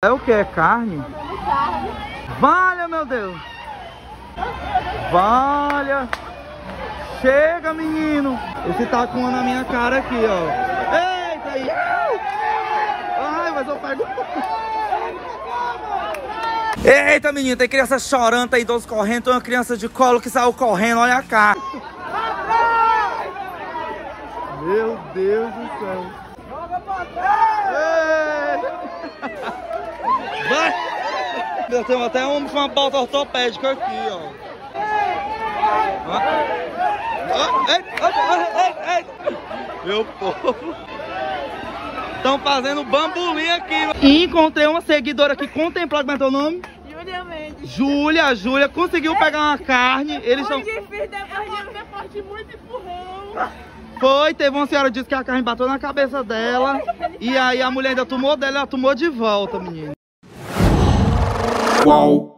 É o que? É carne? Carne. Valha, meu Deus! Valha! Chega, menino! Esse tá com na minha cara aqui, ó. Eita aí! Ai, mas eu pego... Eita, menino, tem criança chorando, tem idoso correndo, tem uma criança de colo que saiu correndo, olha a cara. Meu Deus do céu. Ei! Vai! Eu tenho até um uma bota ortopédica aqui, ó. Ei, ei, ei. Meu povo. Estão fazendo bambolim aqui. E encontrei uma seguidora aqui contemplada, como é teu nome? Júlia Mendes. Júlia, Júlia conseguiu pegar uma carne. Eles estão. Fiz depois de muito empurrão. Foi, teve uma senhora que disse que a carne bateu na cabeça dela. E aí a mulher ainda tomou dela, ela tomou de volta, menino. Whoa.